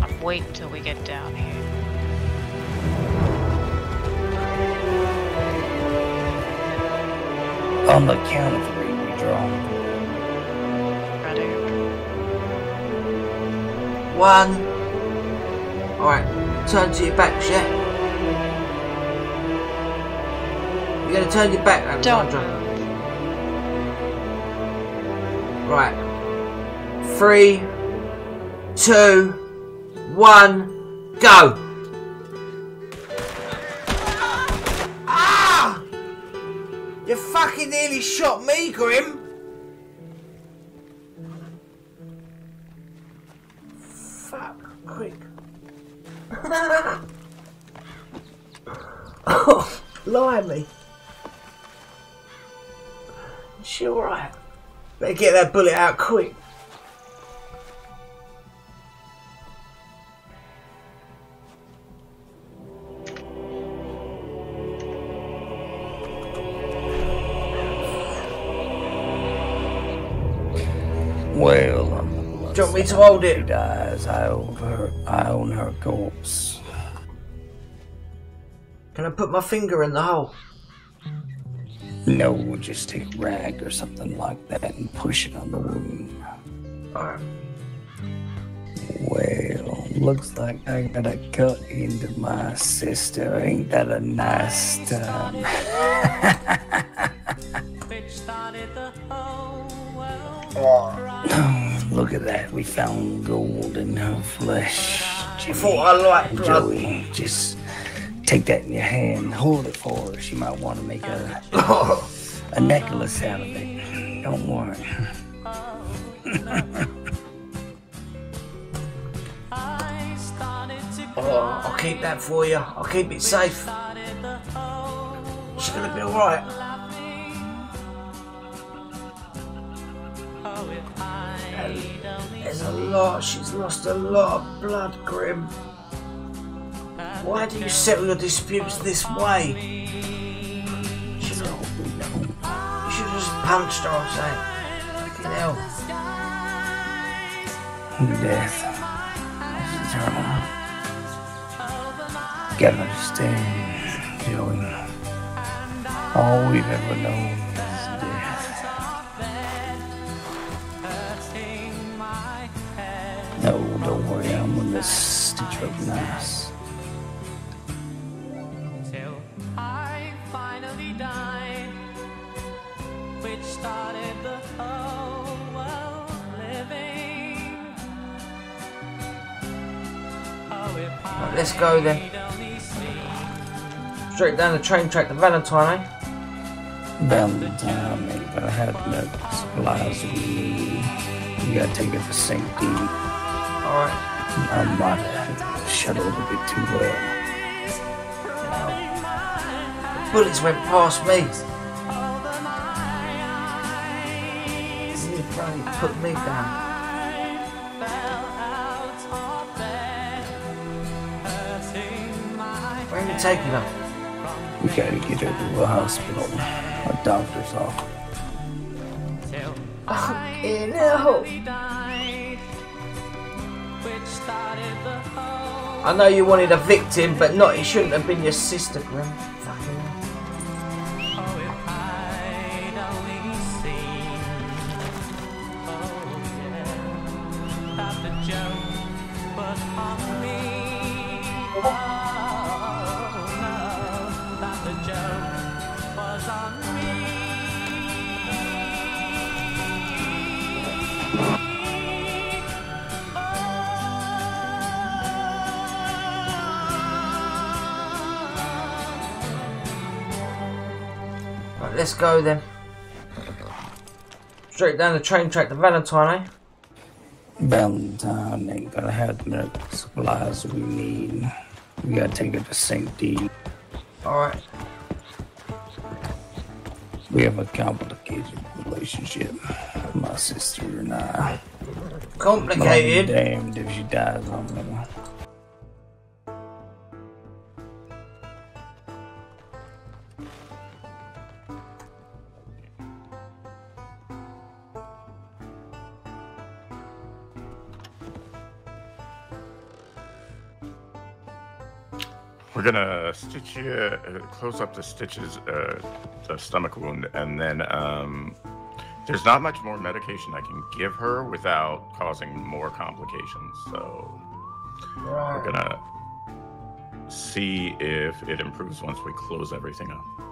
[SPEAKER 29] I'm waiting till we get down here.
[SPEAKER 17] On the count of three, we draw.
[SPEAKER 29] Ready?
[SPEAKER 2] One. Alright, turn to your back, yeah? You're gonna turn your back, Alexandra. Right. Three, two, one, go! Nearly shot me, Grim! Fuck, quick. oh, blimey. Is she alright? Better get that bullet out quick. Me to hold
[SPEAKER 17] She
[SPEAKER 2] it?
[SPEAKER 17] dies. I own her. I own her corpse.
[SPEAKER 2] Can I put my finger in the hole?
[SPEAKER 17] No, we'll just take a rag or something like that and push it on the wound.
[SPEAKER 2] Alright.
[SPEAKER 17] Well, looks like I got a cut into my sister. Ain't that a nice time? Look at that. We found gold in her flesh.
[SPEAKER 2] Thought I liked blood.
[SPEAKER 17] Joey, just take that in your hand. Hold it for her. She might want to make a, a necklace out of it. Don't worry.
[SPEAKER 2] Oh, I'll keep that for you. I'll keep it safe. She's gonna be alright. Lot. She's lost a lot of blood, Grim. Why do you settle your disputes this way? You should have, just punched her or something. Fucking hell.
[SPEAKER 17] Death is eternal. Gotta understand, Joey. All we've ever known No, don't worry, I'm gonna stitch up nice.
[SPEAKER 1] Till I finally died, which started the whole world living. Oh,
[SPEAKER 2] right, let's go then. Straight down the train track to Valentine. Eh?
[SPEAKER 17] Valentine, but I had no supplies. You gotta take it for safety.
[SPEAKER 2] Alright.
[SPEAKER 17] I might have shut a little bit too well.
[SPEAKER 2] Bullets went past me. You bloody put me down. Where are you taking her?
[SPEAKER 17] We gotta get her to a hospital. A doctor's office.
[SPEAKER 2] Fucking hell. I know you wanted a victim, but not. It shouldn't have been your sister, Grim. Let's go then. Straight down the train track to Valentine, eh?
[SPEAKER 17] Valentine, but I had no supplies we need. We gotta take it for safety.
[SPEAKER 2] Alright.
[SPEAKER 17] We have a complicated relationship, my sister and I.
[SPEAKER 2] Complicated?
[SPEAKER 17] Damned if she dies on me.
[SPEAKER 26] You, uh, close up the stitches, uh, the stomach wound, and then um, there's not much more medication I can give her without causing more complications. So we're gonna see if it improves once we close everything up.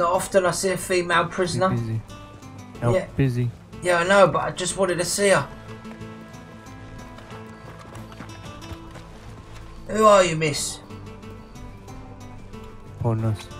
[SPEAKER 2] Not often I see a female prisoner.
[SPEAKER 30] Busy.
[SPEAKER 2] Yeah.
[SPEAKER 30] busy.
[SPEAKER 2] Yeah, I know, but I just wanted to see her. Who are you, miss?
[SPEAKER 30] Honest.